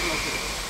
の